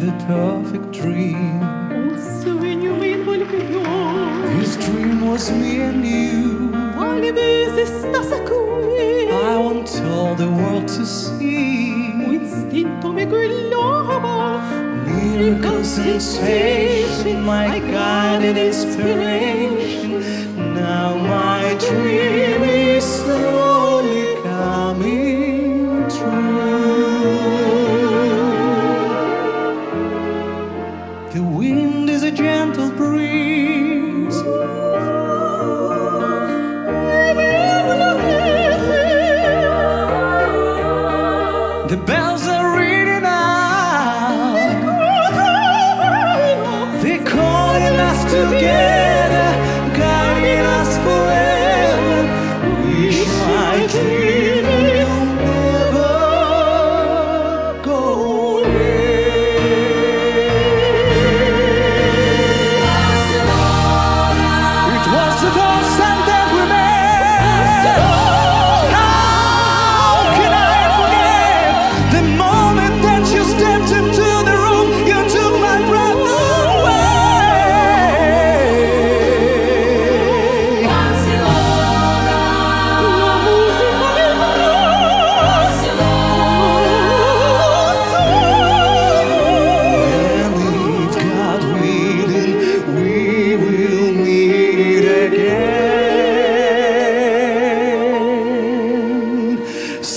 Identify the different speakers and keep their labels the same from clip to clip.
Speaker 1: the perfect dream. This dream was me and you. I want all the world to see.
Speaker 2: O instinto me guiava.
Speaker 1: Miracle sensation, my guided inspiration.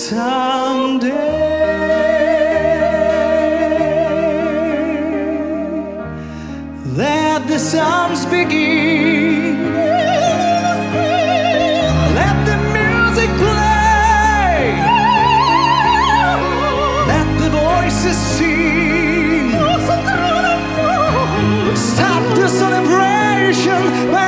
Speaker 1: someday let the psalms begin. Let the music play. Let the voices sing. Stop the celebration.